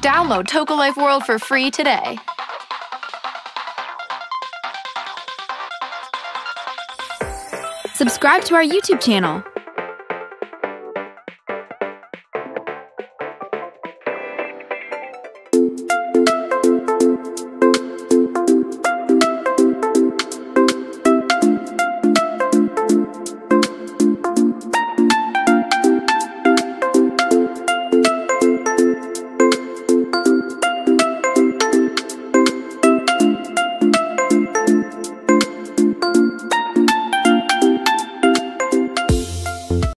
Download Toca Life World for free today. Subscribe to our YouTube channel.